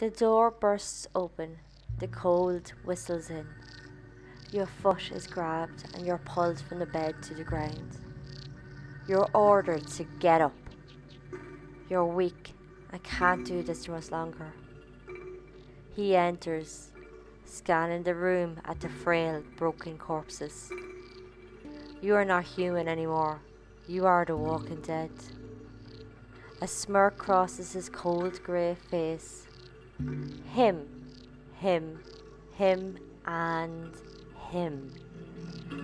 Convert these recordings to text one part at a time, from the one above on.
The door bursts open, the cold whistles in. Your foot is grabbed and you're pulled from the bed to the ground. You're ordered to get up. You're weak. I can't do this much longer. He enters, scanning the room at the frail, broken corpses. You are not human anymore. You are the walking dead. A smirk crosses his cold grey face. Him, him, him, and him.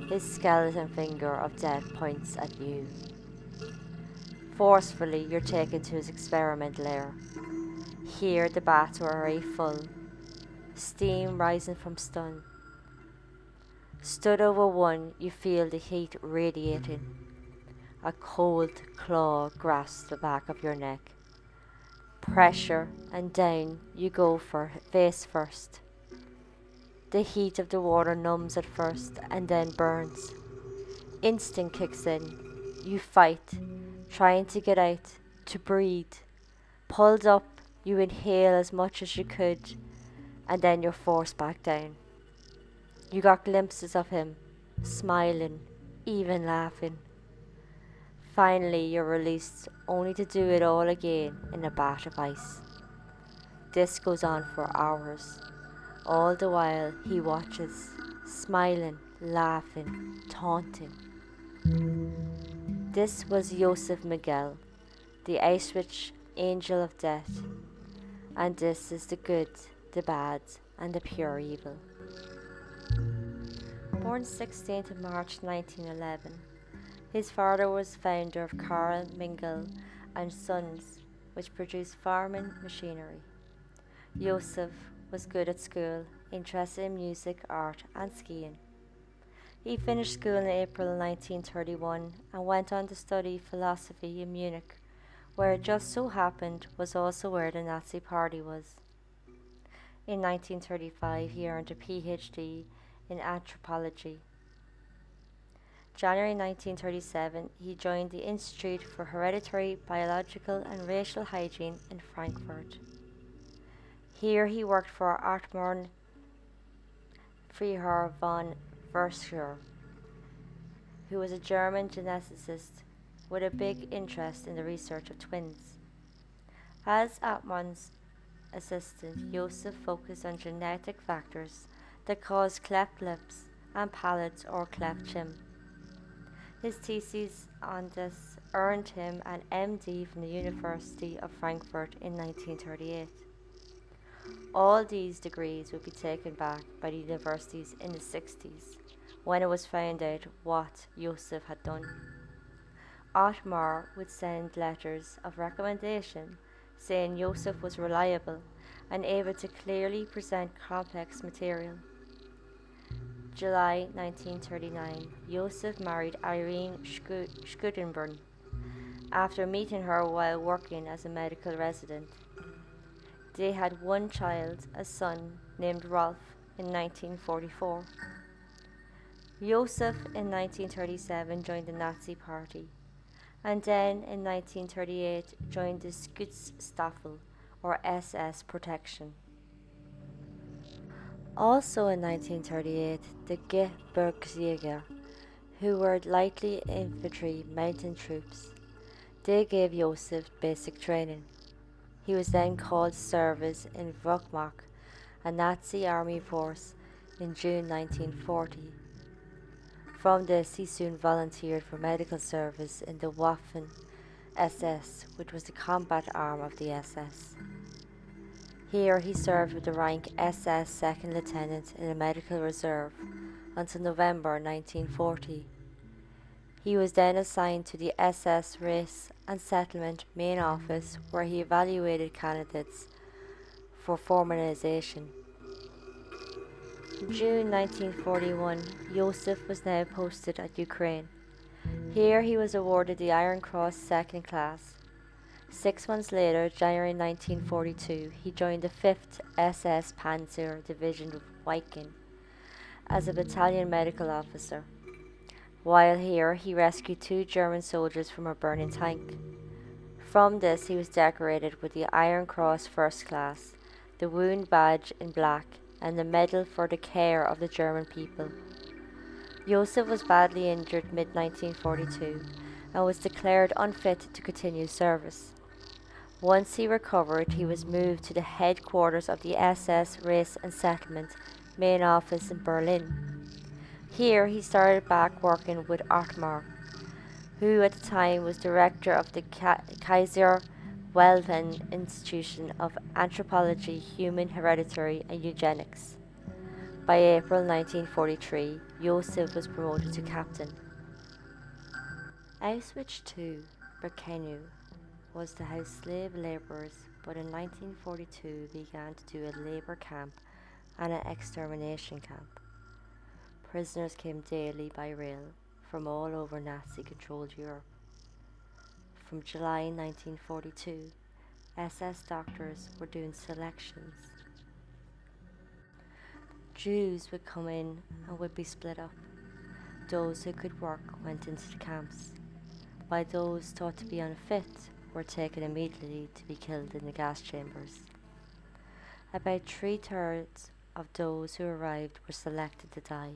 His skeleton finger of death points at you. Forcefully, you're taken to his experiment lair. Here, the bats are already full, steam rising from stun. Stood over one, you feel the heat radiating. A cold claw grasps the back of your neck. Pressure and down you go for face first. The heat of the water numbs at first and then burns. Instinct kicks in. You fight, trying to get out, to breathe. Pulled up, you inhale as much as you could, and then you're forced back down. You got glimpses of him, smiling, even laughing. Finally, you're released, only to do it all again in a bath of ice. This goes on for hours. All the while, he watches, smiling, laughing, taunting. This was Joseph Mengele, the Auschwitz angel of death, and this is the good, the bad, and the pure evil. Born 16th of March 1911, his father was founder of Karl Mengele and Sons, which produced farming machinery. Joseph was good at school, interested in music, art, and skiing. He finished school in April 1931 and went on to study philosophy in Munich, where it just so happened was also where the Nazi Party was. In 1935, he earned a PhD in anthropology. January 1937, he joined the Institute for Hereditary Biological and Racial Hygiene in Frankfurt. Here he worked for Otmar Freiherr von Verschuer, who was a German geneticist with a big interest in the research of twins. As Otmar's assistant, Joseph focused on genetic factors that cause cleft lips and palates or cleft chin. His thesis on this earned him an MD from the University of Frankfurt in 1938. All these degrees would be taken back by the universities in the 60s when it was found out what Joseph had done. Otmar would send letters of recommendation saying Joseph was reliable and able to clearly present complex material. July 1939, Joseph married Irene Schudenbrunn after meeting her while working as a medical resident. They had one child, a son named Rolf, in 1944. Joseph in 1937 joined the Nazi Party and then in 1938 joined the Schutzstaffel or SS protection. Also in 1938, the Gebirgsjäger, who were lightly infantry mountain troops. They gave Josef basic training. He was then called service in Wehrmacht, a Nazi army force, in June 1940. From this, he soon volunteered for medical service in the Waffen SS, which was the combat arm of the SS. Here, he served with the rank SS Second Lieutenant in the Medical Reserve until November 1940. He was then assigned to the SS Race and Settlement Main Office where he evaluated candidates for formalisation. In June 1941, Joseph was now posted at Ukraine. Here he was awarded the Iron Cross Second Class. Six months later, January 1942, he joined the 5th SS Panzer Division of Viking as a battalion medical officer. While here, he rescued two German soldiers from a burning tank. From this, he was decorated with the Iron Cross First Class, the wound badge in black, and the medal for the care of the German people. Josef was badly injured mid 1942 and was declared unfit to continue service. Once he recovered, he was moved to the headquarters of the SS Race and Settlement main office in Berlin. Here he started back working with Otmar, who at the time was director of the Kaiser Wilhelm Institution of Anthropology, Human Heredity and Eugenics. By April 1943, Josef was promoted to captain. Auschwitz II, Birkenau, was to house slave labourers, but in 1942 began to do a labour camp and an extermination camp. Prisoners came daily by rail from all over Nazi controlled Europe. From July 1942, SS doctors were doing selections. Jews would come in and would be split up. Those who could work went into the camps, while those thought to be unfit were taken immediately to be killed in the gas chambers. About three thirds of those who arrived were selected to die.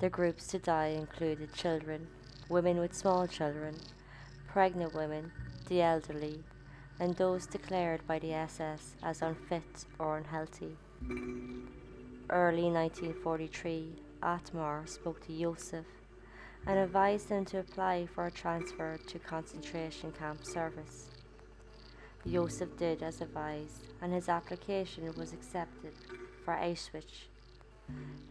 The groups to die included children, women with small children, pregnant women, the elderly, and those declared by the SS as unfit or unhealthy. Early 1943, Otmar spoke to Josef and advised him to apply for a transfer to concentration camp service. Josef did as advised, and his application was accepted for Auschwitz.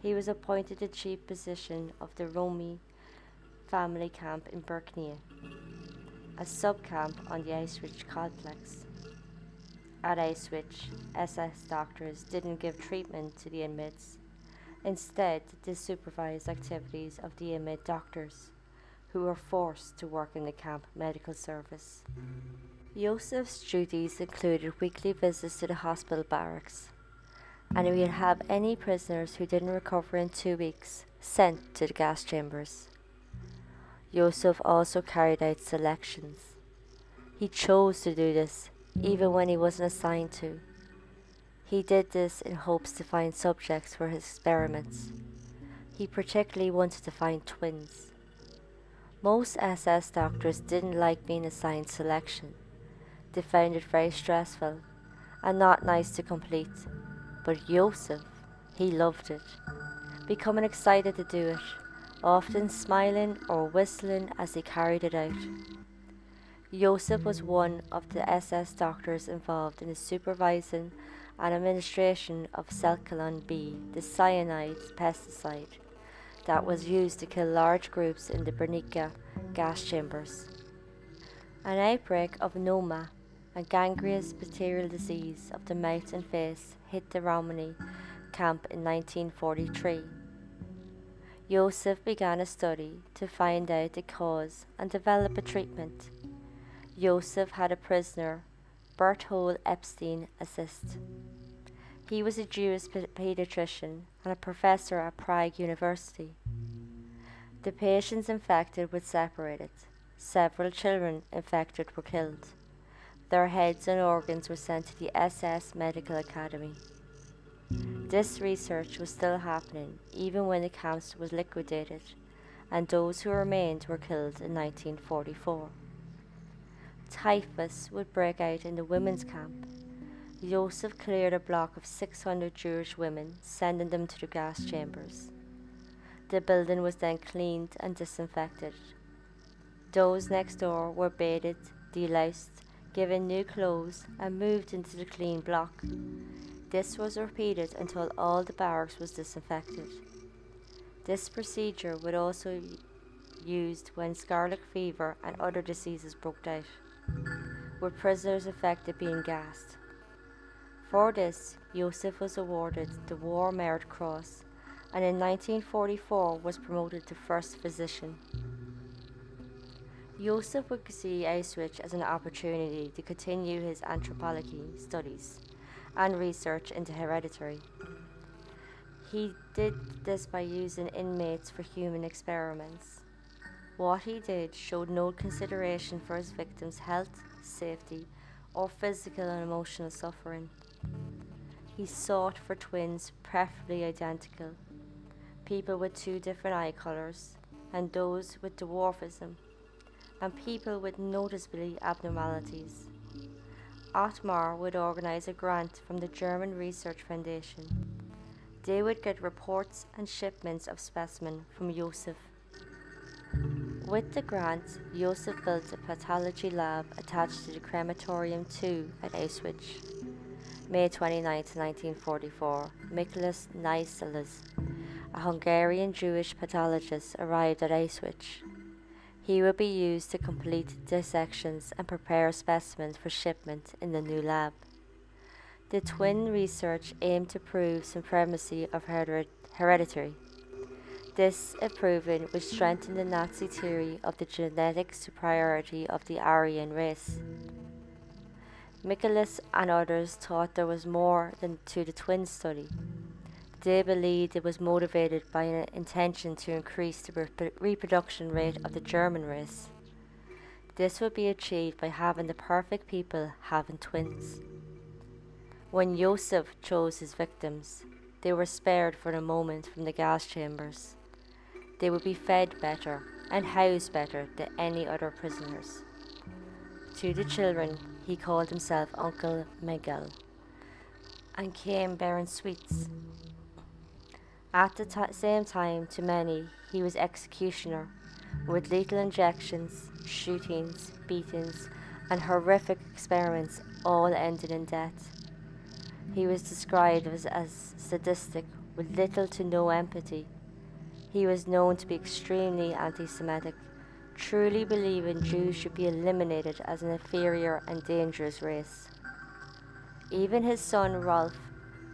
He was appointed the chief position of the Romani family camp in Birkenau, a subcamp on the Auschwitz complex. At Auschwitz, SS doctors didn't give treatment to the inmates. Instead, they supervised activities of the inmate doctors, who were forced to work in the camp medical service. Josef's duties included weekly visits to the hospital barracks, and he would have any prisoners who didn't recover in two weeks sent to the gas chambers. Joseph also carried out selections. He chose to do this even when he wasn't assigned to. He did this in hopes to find subjects for his experiments. He particularly wanted to find twins. Most SS doctors didn't like being assigned selection. They found it very stressful and not nice to complete. But Joseph, he loved it, becoming excited to do it, often smiling or whistling as he carried it out. Joseph was one of the SS doctors involved in supervising and administration of Zyklon B, the cyanide pesticide that was used to kill large groups in the Birkenau gas chambers. An outbreak of noma, a gangrenous bacterial disease of the mouth and face, hit the Romani camp in 1943. Joseph began a study to find out the cause and develop a treatment. Joseph had a prisoner, Berthold Epstein, assist. He was a Jewish pediatrician and a professor at Prague University. The patients infected were separated. Several children infected were killed. Their heads and organs were sent to the SS Medical Academy. This research was still happening even when the camps was liquidated, and those who remained were killed in 1944. Typhus would break out in the women's camp. Joseph cleared a block of 600 Jewish women, sending them to the gas chambers. The building was then cleaned and disinfected. Those next door were bathed, deloused, given new clothes, and moved into the clean block. This was repeated until all the barracks was disinfected. This procedure would also used when scarlet fever and other diseases broke out, with prisoners affected being gassed. For this, Joseph was awarded the War Merit Cross and in 1944 was promoted to first physician. Joseph would see Auschwitz as an opportunity to continue his anthropology studies and research into heredity. He did this by using inmates for human experiments. What he did showed no consideration for his victims' health, safety, or physical and emotional suffering. He sought for twins preferably identical, people with two different eye colours, and those with dwarfism, and people with noticeably abnormalities. Otmar would organise a grant from the German Research Foundation. They would get reports and shipments of specimens from Josef. With the grant, Josef built a pathology lab attached to the crematorium 2 at Auschwitz. May 29, 1944, Miklas Nicelis, a Hungarian Jewish pathologist, arrived at Auschwitz. He would be used to complete dissections and prepare specimens for shipment in the new lab. The twin research aimed to prove supremacy of heredity this, if proven, would strengthen the Nazi theory of the genetic superiority of the Aryan race. Michaelis and others thought there was more than to the twin study. They believed it was motivated by an intention to increase the rep- reproduction rate of the German race. This would be achieved by having the perfect people having twins. When Joseph chose his victims, they were spared for a moment from the gas chambers they would be fed better and housed better than any other prisoners. To the children, he called himself Uncle Mengele and came bearing sweets. At the same time, to many, he was executioner, with lethal injections, shootings, beatings, and horrific experiments, all ended in death. He was described as, as sadistic, with little to no empathy he was known to be extremely anti Semitic, truly believing Jews should be eliminated as an inferior and dangerous race. Even his son Rolf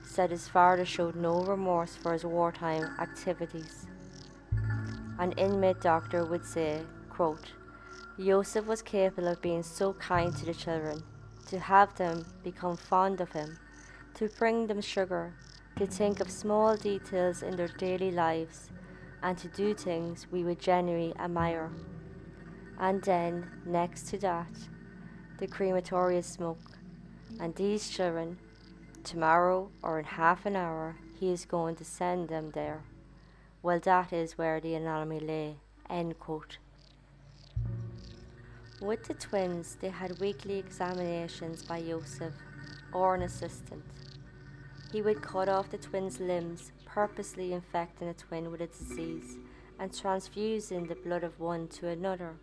said his father showed no remorse for his wartime activities. An inmate doctor would say, quote, Joseph was capable of being so kind to the children, to have them become fond of him, to bring them sugar, to think of small details in their daily lives, and to do things we would genuinely admire. And then, next to that, the crematorium smoke, and these children, tomorrow or in half an hour, he is going to send them there. Well, that is where the anomaly lay. End quote. With the twins, they had weekly examinations by Joseph or an assistant. He would cut off the twins' limbs purposely infecting a twin with a disease and transfusing the blood of one to another.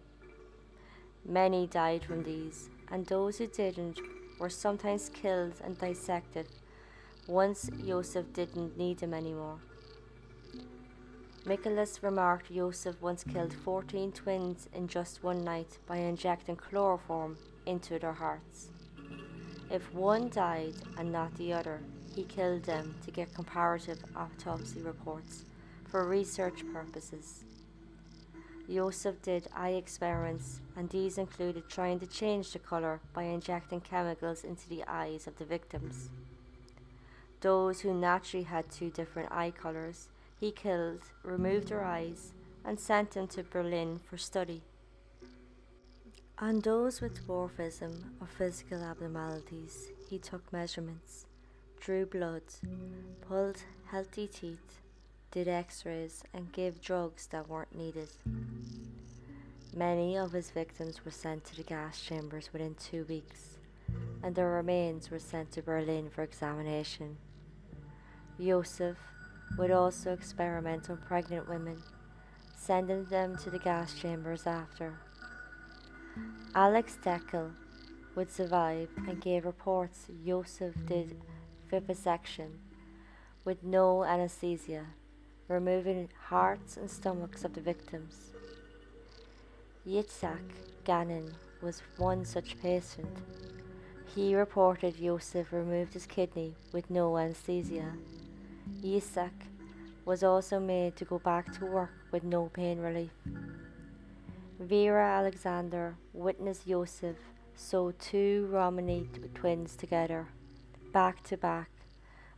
Many died from these, and those who didn't were sometimes killed and dissected once Joseph didn't need them anymore. Michaelis remarked Joseph once killed 14 twins in just one night by injecting chloroform into their hearts. If one died and not the other, he killed them to get comparative autopsy reports for research purposes. Joseph did eye experiments, and these included trying to change the colour by injecting chemicals into the eyes of the victims. Those who naturally had two different eye colours, he killed, removed their eyes, and sent them to Berlin for study. On those with dwarfism or physical abnormalities, he took measurements drew blood, pulled healthy teeth, did x rays, and gave drugs that weren't needed. Many of his victims were sent to the gas chambers within two weeks, and their remains were sent to Berlin for examination. Joseph would also experiment on pregnant women, sending them to the gas chambers after. Alex Dekel would survive and gave reports Joseph did vivisection with no anesthesia, removing hearts and stomachs of the victims. Yitzhak Ganin was one such patient. He reported Yosef removed his kidney with no anesthesia. Yitzhak was also made to go back to work with no pain relief. Vera Alexander witnessed Yosef sew two Romany twins together back to back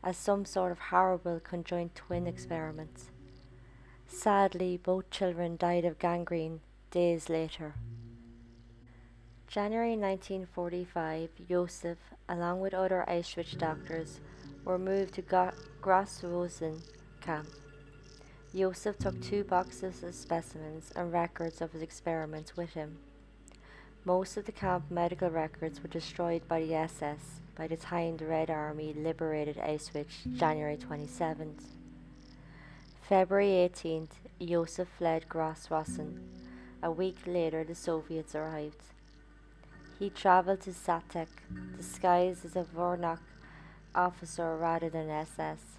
as some sort of horrible conjoined twin experiment. Sadly, both children died of gangrene days later. January 1945, Josef, along with other Auschwitz doctors, were moved to Gross-Rosen camp. Josef took two boxes of specimens and records of his experiments with him. Most of the camp medical records were destroyed by the SS by the time the Red Army liberated Auschwitz January 27th. February 18th, Josef fled Gross-Rosen. A week later, the Soviets arrived. He traveled to Satek, disguised as a Wehrmacht officer rather than SS.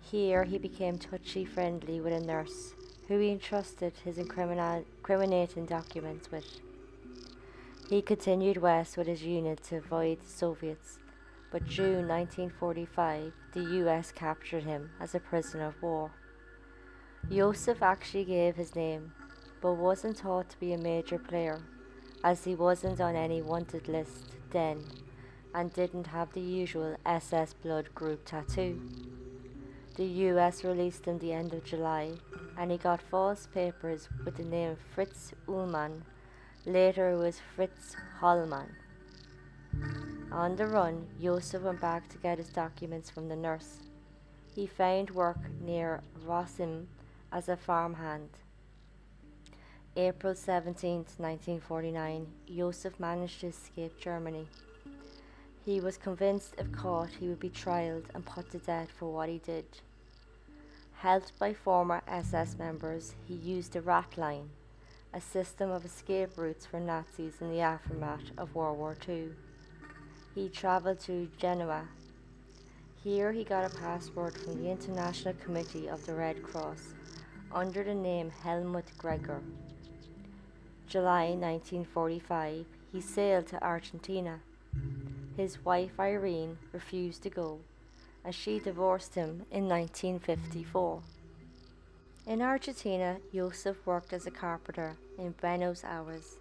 Here he became touchy friendly with a nurse, who he entrusted his incriminating documents with. He continued west with his unit to avoid the Soviets, but June 1945 the US captured him as a prisoner of war. Josef actually gave his name, but wasn't thought to be a major player, as he wasn't on any wanted list then and didn't have the usual SS blood group tattoo. The US released him the end of July, and he got false papers with the name Fritz Ullmann Later it was Fritz Hollmann. On the run, Josef went back to get his documents from the nurse. He found work near Rossim as a farmhand. April 17, 1949, Josef managed to escape Germany. He was convinced if caught he would be trialed and put to death for what he did. Helped by former SS members, he used a rat line a system of escape routes for Nazis in the aftermath of World War II. He travelled to Genoa. Here he got a passport from the International Committee of the Red Cross under the name Helmut Gregor. July 1945, he sailed to Argentina. His wife Irene refused to go, as she divorced him in 1954. In Argentina, Josef worked as a carpenter in Buenos Aires.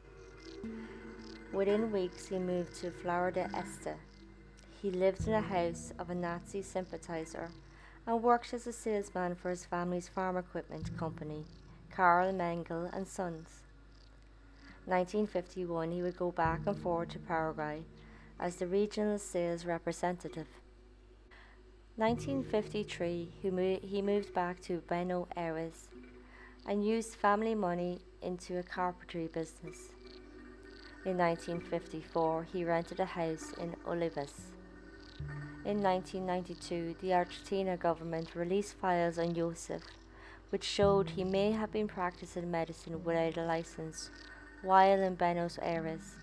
Within weeks, he moved to Florida Este. He lived in a house of a Nazi sympathizer and worked as a salesman for his family's farm equipment company, Karl Mengele and Sons. 1951, he would go back and forth to Paraguay as the regional sales representative 1953, he, mo- he moved back to Buenos Aires and used family money into a carpentry business. In 1954, he rented a house in Olivos. In 1992, the Argentina government released files on Josef, which showed he may have been practicing medicine without a license while in Buenos Aires,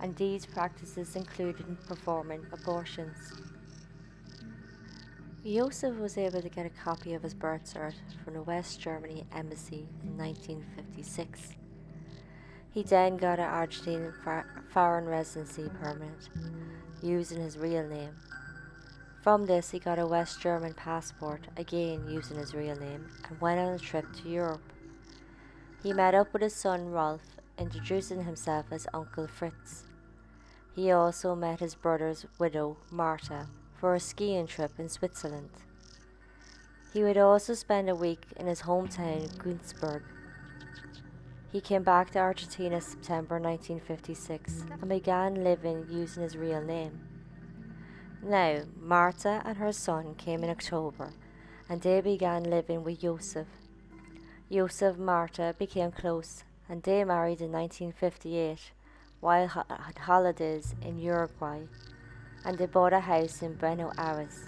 and these practices included performing abortions. Josef was able to get a copy of his birth cert from the West Germany embassy in 1956. He then got an Argentine foreign residency permit using his real name. From this, he got a West German passport, again using his real name, and went on a trip to Europe. He met up with his son Rolf, introducing himself as Uncle Fritz. He also met his brother's widow, Marta, for a skiing trip in Switzerland. He would also spend a week in his hometown, Günzburg. He came back to Argentina September 1956 and began living using his real name. Now, Marta and her son came in October and they began living with Josef. Josef and Marta became close and they married in 1958 while had holidays in Uruguay and they bought a house in Buenos Aires.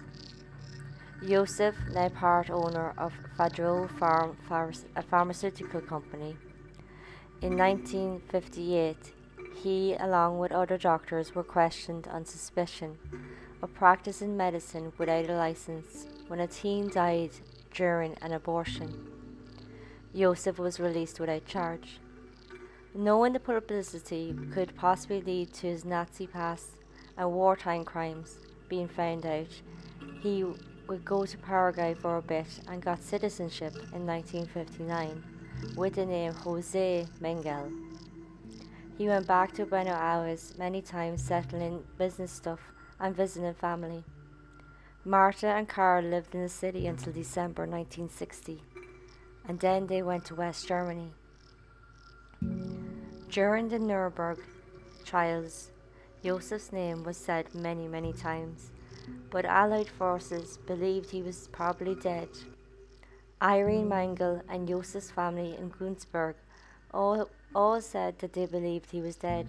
Josef, now part owner of Fadro Farm, a pharmaceutical company. In 1958, he, along with other doctors, were questioned on suspicion of practicing medicine without a license when a teen died during an abortion. Josef was released without charge. Knowing the publicity could possibly lead to his Nazi past and wartime crimes being found out, he would go to Paraguay for a bit and got citizenship in 1959 with the name Jose Mengele. He went back to Buenos Aires many times settling business stuff and visiting family. Marta and Carl lived in the city until December 1960 and then they went to West Germany. During the Nuremberg trials, Josef's name was said many, many times, but Allied forces believed he was probably dead. Irene Mengele and Josef's family in Günzburg all, all said that they believed he was dead.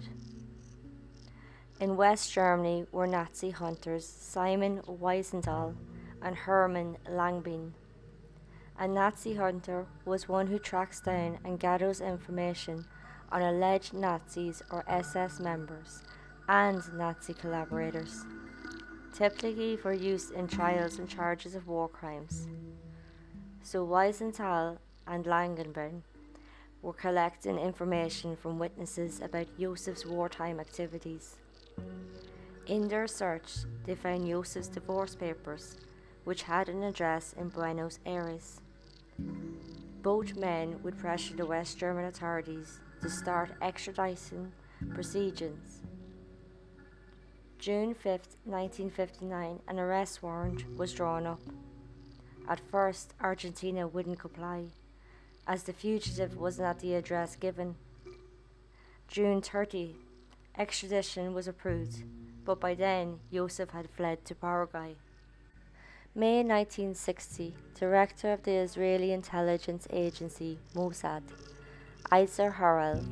In West Germany were Nazi hunters Simon Wiesenthal and Hermann Langbein. A Nazi hunter was one who tracks down and gathers information on alleged Nazis or SS members and Nazi collaborators, typically for use in trials and charges of war crimes. So Wiesenthal and Langbein were collecting information from witnesses about Josef's wartime activities. In their search, they found Josef's divorce papers, which had an address in Buenos Aires. Both men would pressure the West German authorities to start extradition proceedings. June 5, 1959, an arrest warrant was drawn up. At first, Argentina wouldn't comply, as the fugitive wasn't at the address given. June 30, extradition was approved, but by then Josef had fled to Paraguay. May 1960, director of the Israeli intelligence agency Mossad, Isser Harel,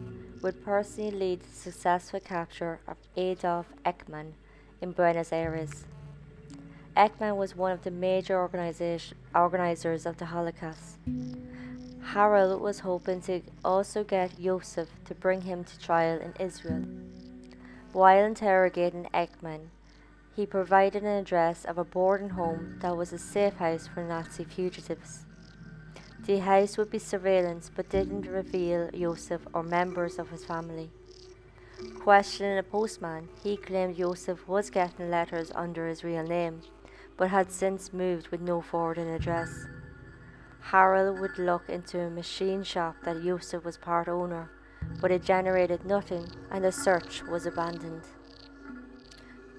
would personally lead the successful capture of Adolf Eichmann in Buenos Aires. Eichmann was one of the major organizers of the Holocaust. Harel was hoping to also get Yosef to bring him to trial in Israel. While interrogating Eichmann, he provided an address of a boarding home that was a safe house for Nazi fugitives. The house would be surveillance but didn't reveal Josef or members of his family. Questioning a postman, he claimed Josef was getting letters under his real name, but had since moved with no forwarding address. Harel would look into a machine shop that Josef was part owner, but it generated nothing and the search was abandoned.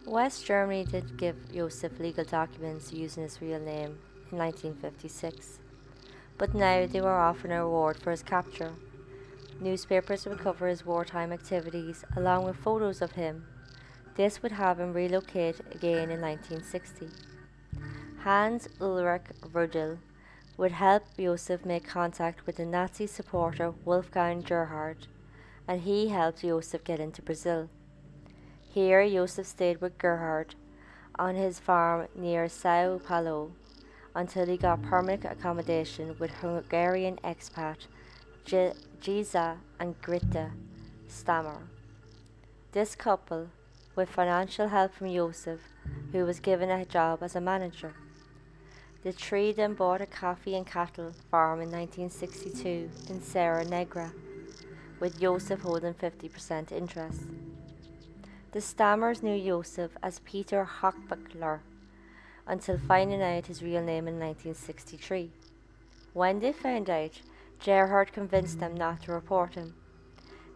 West Germany did give Josef legal documents using his real name in 1956, but now they were offering a reward for his capture. Newspapers would cover his wartime activities along with photos of him. This would have him relocate again in 1960. Hans Ulrich Rudel would help Josef make contact with the Nazi supporter Wolfgang Gerhard, and he helped Josef get into Brazil. Here, Josef stayed with Gerhard on his farm near Sao Paulo until he got permanent accommodation with Hungarian expat Geza and Grita Stammer. This couple, with financial help from Josef, who was given a job as a manager, the three then bought a coffee and cattle farm in 1962 in Serra Negra, with Josef holding 50% interest. The Stammers knew Josef as Peter Hochbichler until finding out his real name in 1963. When they found out, Gerhard convinced them not to report him.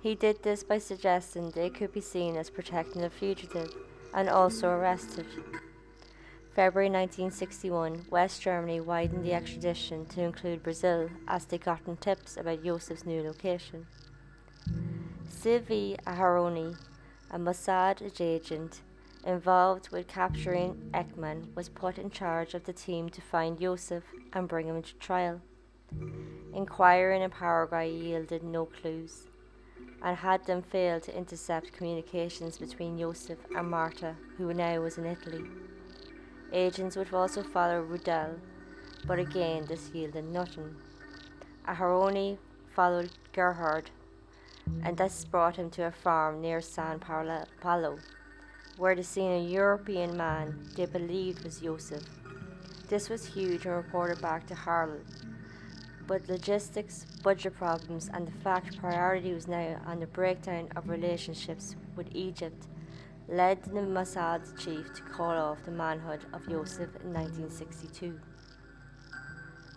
He did this by suggesting they could be seen as protecting a fugitive and also arrested. February 1961, West Germany widened the extradition to include Brazil as they gotten tips about Josef's new location. Zvi Aharoni, a Mossad agent involved with capturing Eichmann, was put in charge of the team to find Yosef and bring him to trial. Inquiring in Paraguay yielded no clues, and had them failed to intercept communications between Yosef and Marta, who now was in Italy. Agents would also follow Rudel, but again this yielded nothing. Aharoni followed Gerhard, and this brought him to a farm near San Paolo, where they seen a European man they believed was Josef. This was huge and reported back to Harel, but logistics, budget problems, and the fact priority was now on the breakdown of relationships with Egypt led the Mossad chief to call off the manhood of Josef in 1962.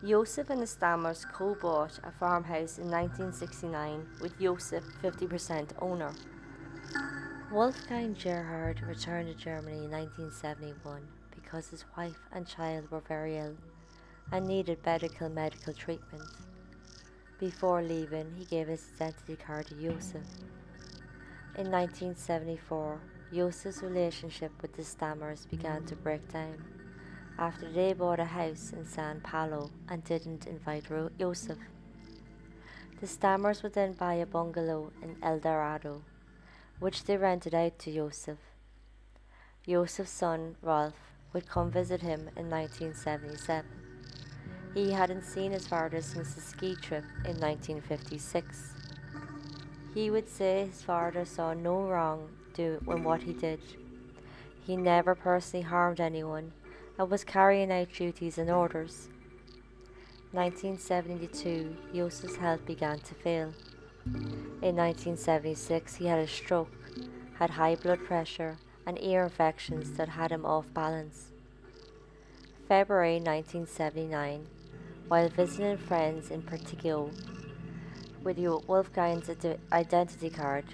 Josef and the Stammers co bought a farmhouse in 1969 with Josef 50% owner. Wolfgang Gerhard returned to Germany in 1971 because his wife and child were very ill and needed medical medical treatment. Before leaving, he gave his identity card to Josef. In 1974, Yosef's relationship with the Stammers began to break down after they bought a house in San Paulo and didn't invite Yosef. The Stammers would then buy a bungalow in El Dorado, which they rented out to Yosef. Yosef's son, Rolf, would come visit him in 1977. He hadn't seen his father since the ski trip in 1956. He would say his father saw no wrong do in what he did. He never personally harmed anyone and was carrying out duties and orders. 1972, Yosef's health began to fail. In 1976, he had a stroke, had high blood pressure, and ear infections that had him off balance. February 1979, while visiting friends in Portico with Wolfgang's identity card,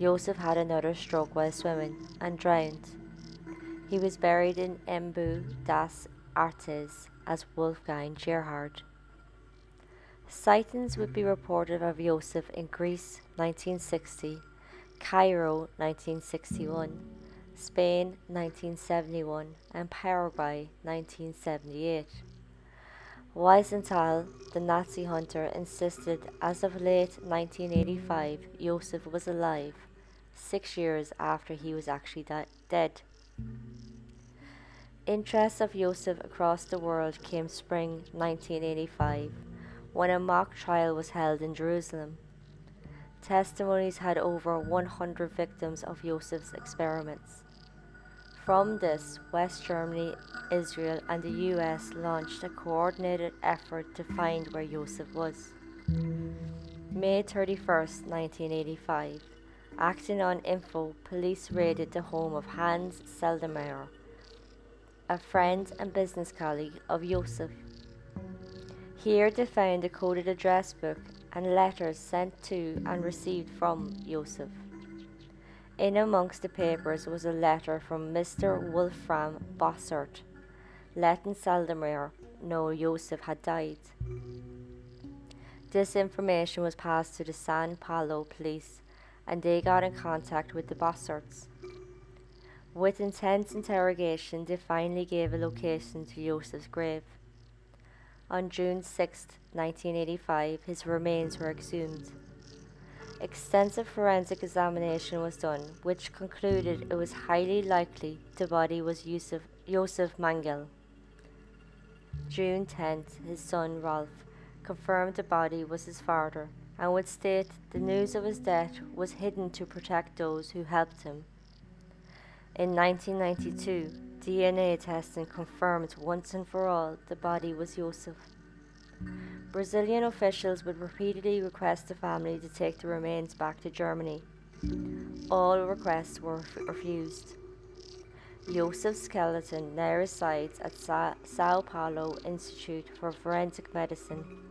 Joseph had another stroke while swimming and drowned. He was buried in Embu das Artes as Wolfgang Gerhard. Sightings would be reported of Joseph in Greece 1960, Cairo 1961, Spain 1971, and Paraguay 1978. Wiesenthal, the Nazi hunter, insisted as of late 1985 Joseph was alive, six years after he was actually dead. Interest of Joseph across the world came spring 1985 when a mock trial was held in Jerusalem. Testimonies had over 100 victims of Joseph's experiments. From this, West Germany, Israel, and the US launched a coordinated effort to find where Joseph was. May 31, 1985, acting on info, police raided the home of Hans Sedlmeier, a friend and business colleague of Josef. Here they found a coded address book and letters sent to and received from Josef. In amongst the papers was a letter from Mr. Wolfram Bossert, letting Sedlmeier know Josef had died. This information was passed to the San Paulo police and they got in contact with the Bosserts. With intense interrogation, they finally gave a location to Joseph's grave. On June 6, 1985, his remains were exhumed. Extensive forensic examination was done, which concluded it was highly likely the body was Yusuf, Joseph Mengele. June 10th, his son Rolf confirmed the body was his father and would state the news of his death was hidden to protect those who helped him. In 1992, DNA testing confirmed once and for all the body was Joseph. Brazilian officials would repeatedly request the family to take the remains back to Germany. All requests were refused. Joseph's skeleton now resides at Sa- Sao Paulo Institute for Forensic Medicine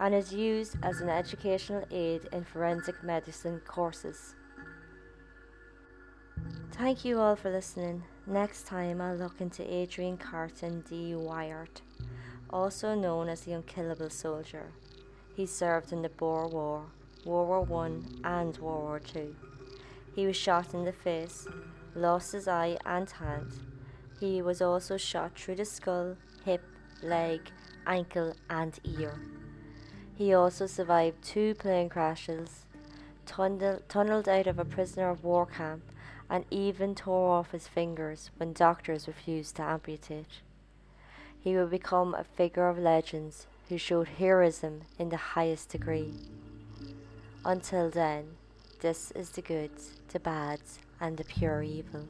and is used as an educational aid in forensic medicine courses. Thank you all for listening. Next time I'll look into Adrian Carton de Wiart also known as the Unkillable Soldier. He served in the Boer War, World War One, and World War Two. He was shot in the face, lost his eye and hand. He was also shot through the skull, hip, leg, ankle, and ear. He also survived two plane crashes, tunnel- tunneled out of a prisoner of war camp, and even tore off his fingers when doctors refused to amputate he would become a figure of legends who showed heroism in the highest degree. Until then, this is the good, the bad, and the pure evil.